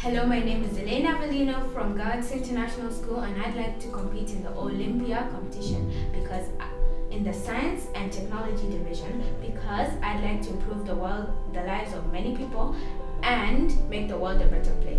Hello, my name is Elena Avellino from Galaxy International School, and I'd like to compete in the Owlypia competition because uh, in the science and technology division because I'd like to improve the world, the lives of many people, and make the world a better place.